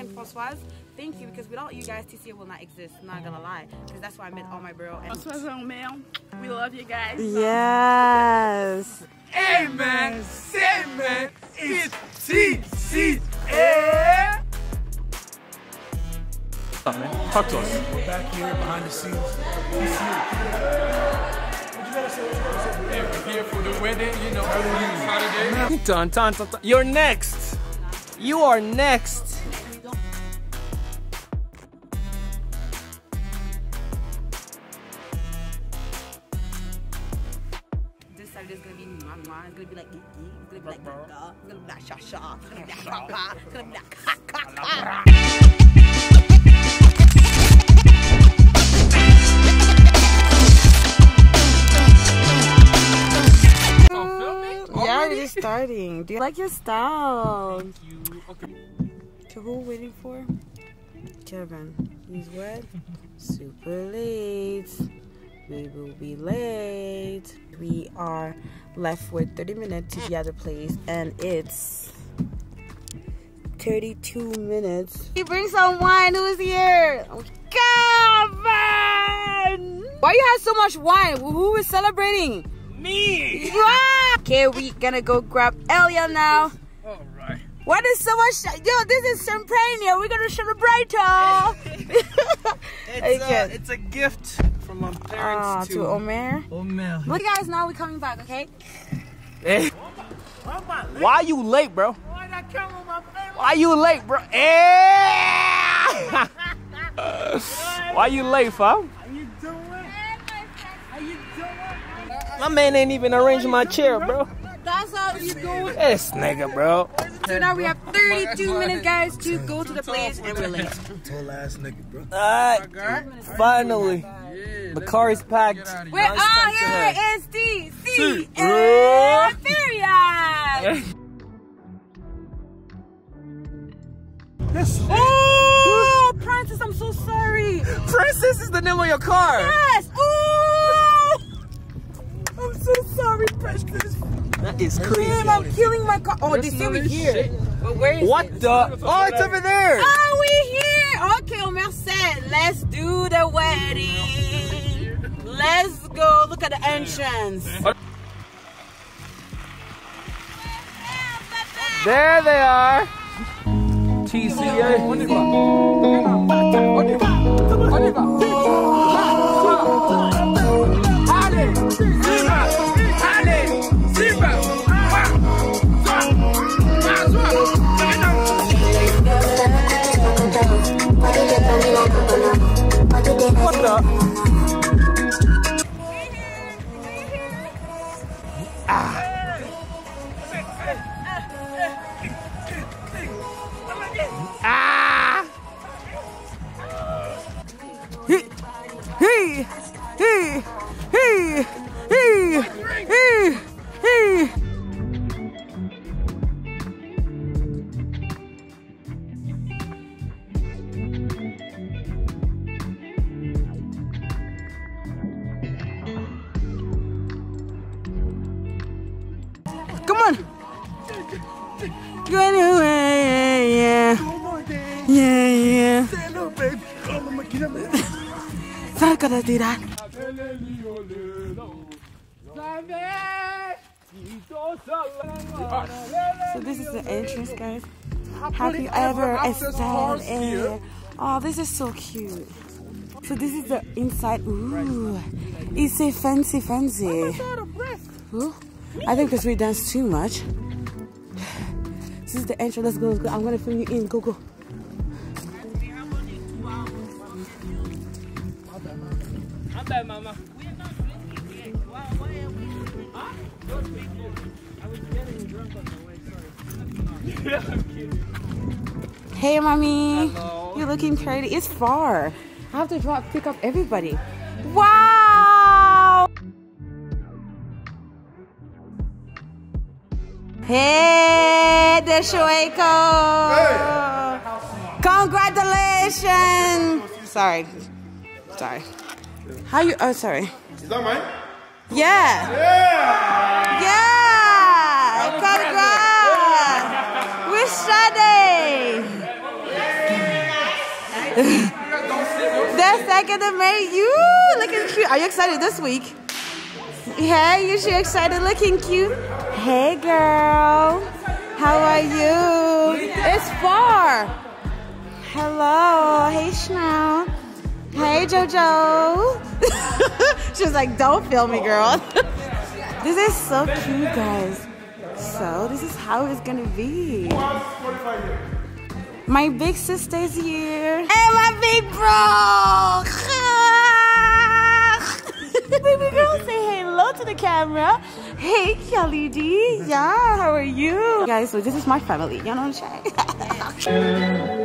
and Françoise, thank you because without you guys, TCA will not exist. Not gonna lie, because that's why I met all my bro. And Françoise and Omer, we love you guys. Yes. Hey man, say man, it's TCA. Talk to us. We're back here behind the scenes. TCA. What you gotta say? What you gotta say? Hey, we're here for the wedding, you know. Saturday. Dun, dun, dun, dun. You're next. You are next. Mwah. It's gonna be like ee, ee. It's gonna be like. It's gonna be like sha sha. It's gonna be like ha ha. It's gonna be like ha ha ha. Oh, filming? Yeah, we're just starting. Do you like your style? You, okay. So who waiting for? Kevin. He's what? Super late. We will be late. We are left with 30 minutes to the other place, and it's 32 minutes. He brings some wine. Who's here? Kevin! Why you have so much wine? Who is celebrating? Me! Yeah. Okay, we gonna go grab Elia now. Alright. What is so much? Yo, this is champagne. We're gonna celebrate. It's, uh, Okay. a, it's a gift from my parents to to Omer. Omer. Look, guys, now we're coming back. Okay. Eh. Why you late, bro? Why you late, bro? Eh! Why you late, fam? My man ain't even arranging my chair, bro. That's how you do it. This nigga, bro. So now we have 32 minutes, guys, to go to the place, and we're late. Tall ass nigga, bro. Alright, finally. The car is packed. We're all here. head. It's DC See. and Oh, Princess, I'm so sorry. Princess is the name of your car. Yes. Oh, I'm so sorry, Princess. That is Damn, crazy. I'm killing my car. Oh, There's they say we're another here. But where is What it? the? Oh, it's over there. Oh, we here. Okay, Omer said, let's do the wedding. Let's go. Look at the entrance. There they are. TCA. Hey, hey, hey, So this is the entrance, guys. Have you ever stayed in? Oh, this is so cute. So this is the inside. Ooh, it's a fancy, fancy. Ooh. I think because we dance too much. This is the entrance. Let's go. Let's go. I'm gonna film you in. Go, go. Hey, mommy. Hello. You're looking pretty. It's far. I have to drop, pick up everybody. Wow. Hey, the Shueiko. Congratulations. Sorry. Sorry. How you? Oh, sorry. Is that mine? Yeah. Yeah! Yeah. Congrats. With Sade. They're second to marry you. Looking cute. Are you excited this week? Hey, you sure excited? Looking cute. Hey, girl. How are you? It's far. Hello. Hey, Chanel. Hey, JoJo. she was like, don't film me, girl. this is so cute, guys. So, this is how it's gonna be. My big sister's here. And my big bro. Baby girl, say hello to the camera. Hey, Kelly D. Yeah, how are you? Guys, so this is my family. You know what I'm saying?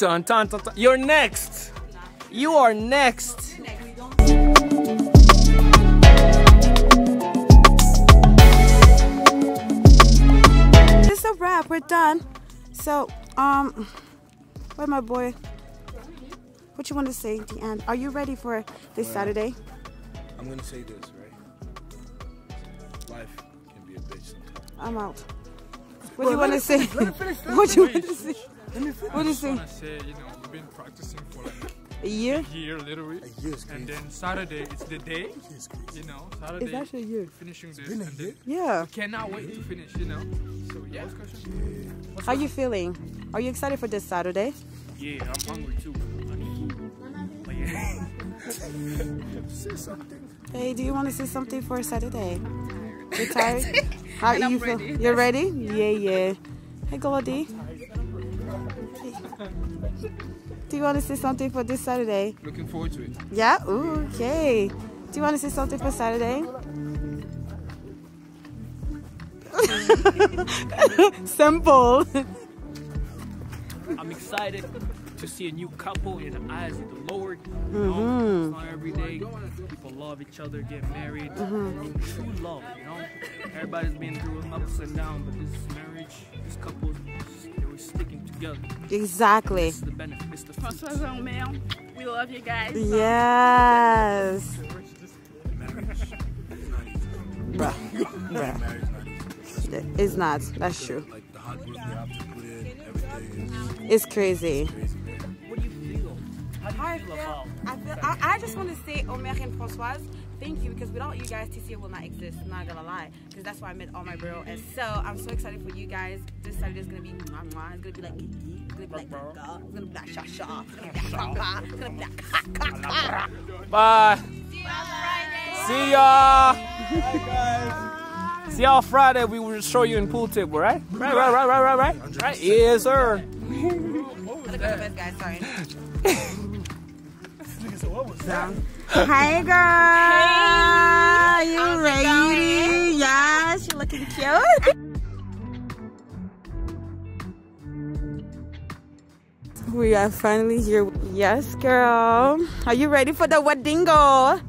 Dun, dun, dun, dun. You're next. You are next. It's a wrap. We're done. So, um, where my boy? What you want to say, Deanne? Are you ready for this Saturday? I'm gonna say this, right? Life can be a bitch sometimes. I'm out. What do you want to say? What do you want to say? What do you say? I say, you know, we've been practicing for like A year? a year literally. A year's And crazy. then Saturday, it's the day, It's crazy. you know, Saturday. It's actually a year. Finishing this. been a and year? then Yeah. we cannot wait to finish, you know. So, yeah. What's How are you feeling? Are you excited for this Saturday? Yeah, I'm hungry too. I need food. But yeah. Say something. Hey, do you want to say something for Saturday? You tired? How are you feel? ready. You're ready? Yeah, yeah. Hey, Glody. Do you want to say something for this Saturday? Looking forward to it. Yeah? Ooh, okay. Do you want to say something for Saturday? Simple. I'm excited to see a new couple in the eyes of the Lord. You know, it's not every day people love each other, get married. Mm -hmm. True love, you know. Everybody's been through ups and downs, but this marriage, this couple, they were sticking together. Exactly. It's the benefit. It's the fruit. Françoise Romain, we love you guys. Yes. Bruh. Marriage not easy. It's not. That's true. Like the hard work you have to put in. Everything It's crazy. What do you feel? How do you I feel feel, about I, feel I, I just want to say Omer and Francoise, thank you because without you guys, TCA will not exist. I'm Not gonna lie, because that's why I met all my bro. And so I'm so excited for you guys. This Saturday is gonna be mwah, mwah. It's gonna be like. It's gonna be like gaga. Uh, it's gonna be like sha sha. It's gonna be like. It's gonna be. Bye. See y'all. See y'all Friday. We will show you in pool table, right? Right, right, right, right, right, right. Right. Yes, sir. Look at the best guys. Sorry. Said, what was that? Hey, girl. Are you ready? Yes, you're looking cute. We are finally here. Yes, girl. Are you ready for the weddingo?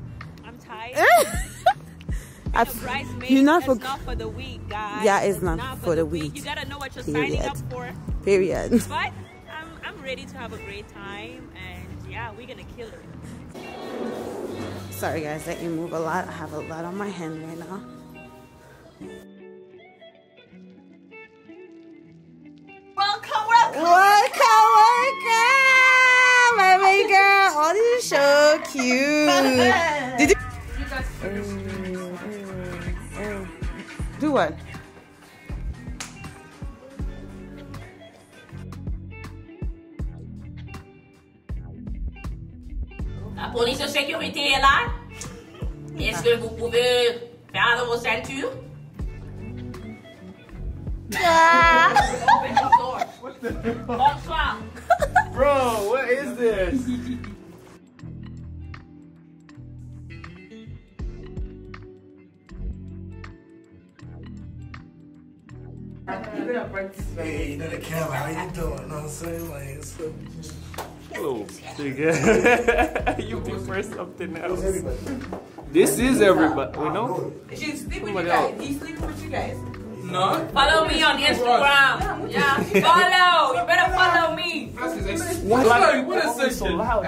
I'm tired. Bridesmaid You're not for not for the week, guys. Yeah, it's not for the week. You gotta know what you're signing Period. up for. period. But I'm, I'm ready to have a great time, and yeah, we're gonna kill it. Sorry, guys, let you move a lot. I have a lot on my hand right now. Welcome, welcome. Welcome, welcome, my baby girl. Oh, this is so cute. Did you? Mm, mm, mm. Do what? Police de sécurité est là. Est-ce que vous pouvez faire vos ceintures? Bonsoir. Bro, what is this? Hey, you know the camera, how you doing? You know what I'm saying? Like, it's so, Hello, nigga. you prefer something else. This is everybody. We know. She's sleeping with you guys. He's sleeping with you guys. No. Follow me on Instagram. Yeah, follow. You better follow me. What? Like, what is this so loud?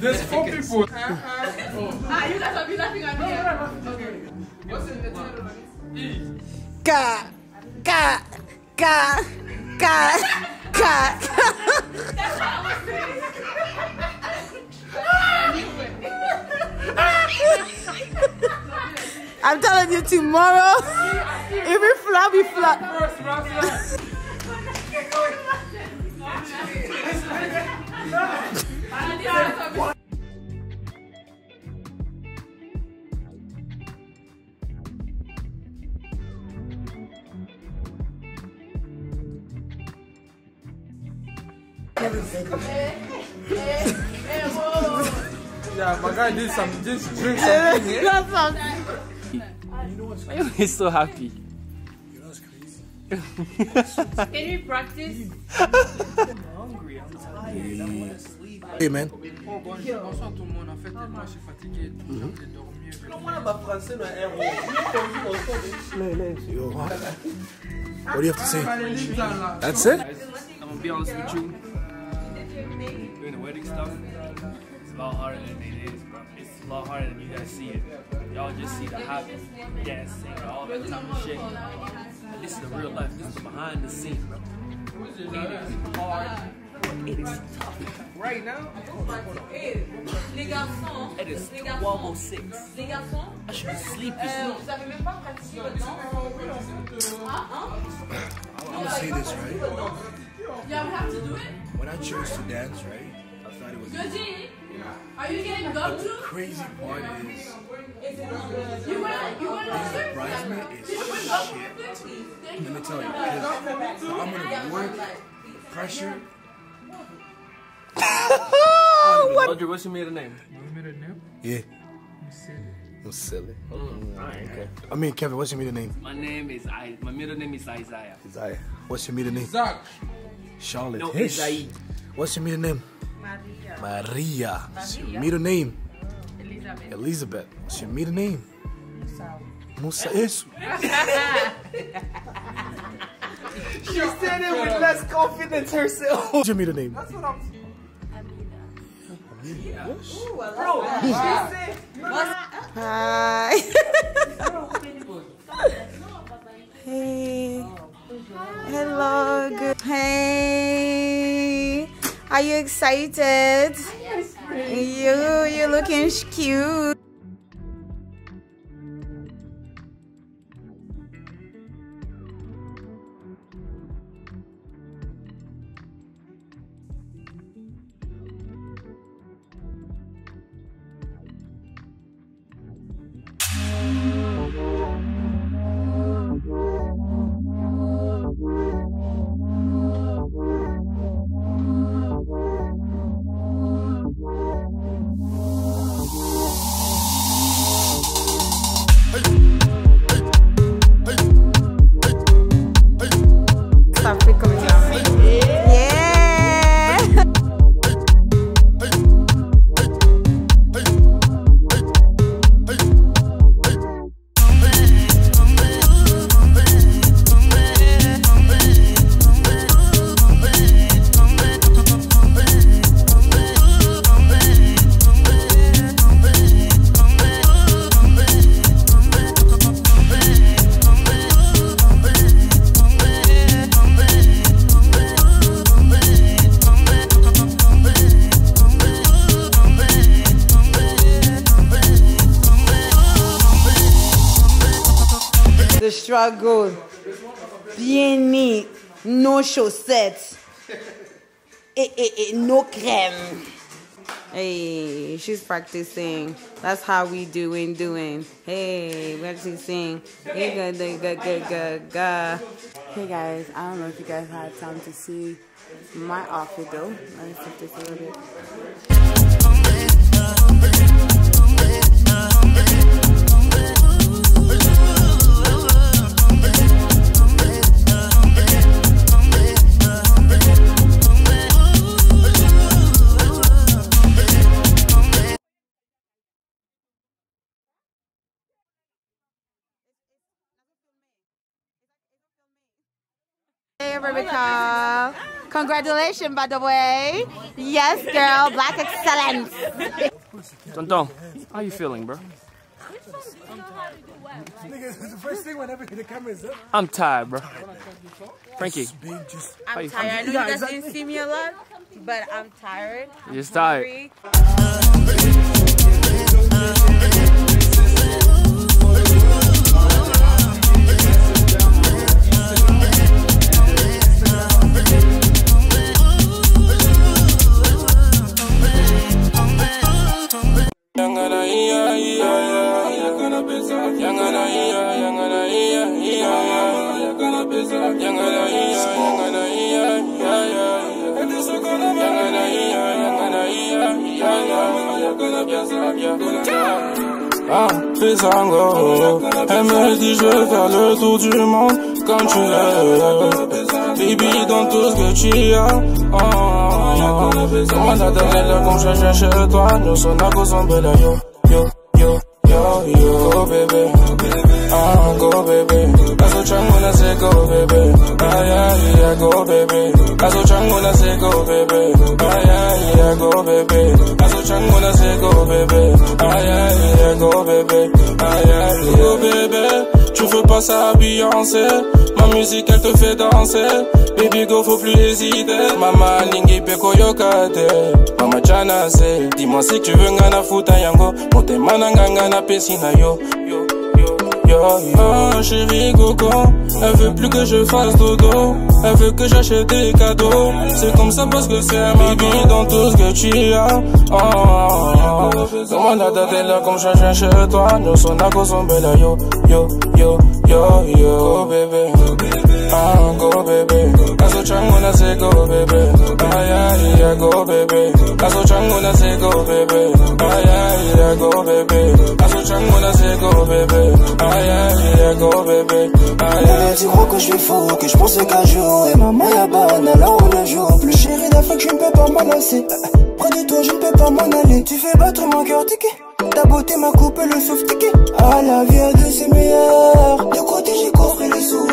There's four people. Ah, you guys will be laughing at me. Okay. What's in the title? Ga, ga, ga, ga, I'm telling you, tomorrow, if we flop, we flop. Yeah, my guy did some, just drink something. Yeah? That's all. He's so happy. you know what's crazy? Can we practice? hungry? I'm tired. Hey, man. Bonjour, bonsoir tout le monde. En fait, moi, je suis fatigué. J'ai envie de dormir. Yo, what? What do you have to say? That's it? I'm gonna be honest with you. Doing the wedding stuff, it's a lot harder than it is, bro. It's a lot harder than you guys see it. Y'all just see the happy dancing, all that type of shit. And this is the real life. This is the behind the scenes, bro. It is hard. It is tough. Right now, Les garçons, it is les garçons, 1206. les garçons, I should be sleeping. euh, vous avez même pas pratiqué votre danse Ah. I'm gonna say this, right? You have to do it? When I chose to dance, right? I thought it was Eugene, are you getting But gum the crazy part is You want you want being a bridesmaid is shit. Let me tell you, 'cause I'm gonna work the pressure. Audry, what's your middle name? My middle name? Yeah. I'm silly. I'm Mm, alright, okay. I mean, Kevin, what's your middle name? My name is I. My middle name is Isaiah. Isaiah. What's your middle name? Zach. Charlotte. No, Ish. Isaiah. What's your middle name? Maria. Maria. What's your middle name? Mm, Elizabeth. Elizabeth. What's your middle name? Musa. Isso. She said it with less confidence herself. What's your middle name? That's what I'm I mean. Oh, bro. What? Hi. hey. Hello, good. Hey, are you excited? You, you're looking cute. Struggle. Bien neat. No chaussettes. Eh, eh, eh, no crème. Hey, she's practicing. That's how we doing, doing. Hey, sing. Hey, good, good, good, good, good. Hey guys, I don't know if you guys had time to see my outfit though. Let me flip this a little bit. Rebecca. Congratulations, by the way. Yes, girl. Black excellence. Tonton, how you feeling, bro? I'm tired, bro. Frankie. I'm tired. I know you guys didn't see me a lot, but I'm tired. You're just tired. Du monde comme tu veux. Baby, dans tout ce que tu as. Oh, oh, oh. Comment le comme je cherche chez toi. Nous sommes à cause de yo, yo, yo, yo, yo, bébé. Ah, go, bébé. That's what I'm gonna say, go, baby. Ah, yeah, yeah, go, baby. That's what I'm gonna say, go, baby. Ah, yeah, yeah, go, baby. That's what I'm gonna say, go, baby. Ah, yeah, yeah, go, baby. Ah, yeah, go, baby. Tu veux pas à Beyoncé Ma musique elle te fait danser. Baby go faut plus hésiter. Mama lingi peko yokate. Mama jana se Dis-moi si tu veux ngana futa yango. Motema na nganga na pesi na yo Yo Oh chérie Coco, elle veut plus que je fasse dodo. Elle veut que j'achète des cadeaux. C'est comme ça parce que c'est ma vie dans tout ce que tu as. Oh, oh, oh. Comment la date là comme je chez toi. Nous sommes à cause bella yo Yo, yo, yo, yo, bébé Ah, go baby. That's what I'm gonna say, go baby. Ah, yeah, yeah, go baby. That's what I'm gonna say, go baby. Ah, yeah, yeah, go baby. That's what I'm gonna say, go baby. Ah, yeah, yeah, go baby. Ah, yeah Tu crois que je suis fou, que je pense qu'un jour Et maman y'a banne, alors on ne joue. Plus Chérie d'Afrique, je ne peux pas m'en lasser Près de toi, je ne peux pas m'en aller. Tu fais battre mon cœur ticket ta beauté m'a coupé le souffle ticket Ah la vie a de ses meilleurs De côté j'ai coffré les sous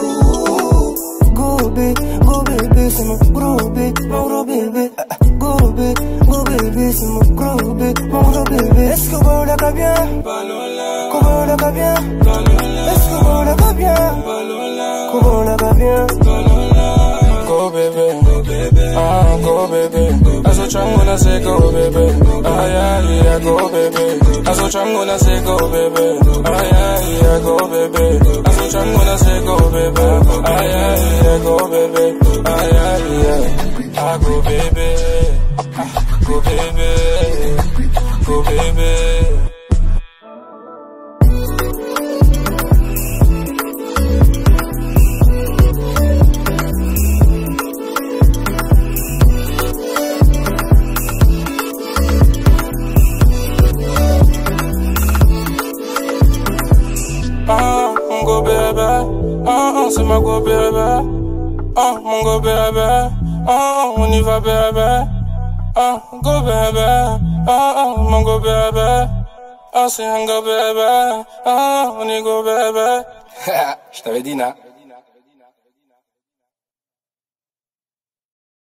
go baby. That's what I'm gonna say, go baby. Ah yeah yeah, go baby. That's what I'm gonna say, go baby. Ah yeah yeah, go baby. That's what I'm gonna say, go baby. Ah yeah yeah, go baby. Ah yeah yeah, ah go baby, go baby, go baby. C'est un go bébé, ah, on y go bébé. Je t'avais dit, na.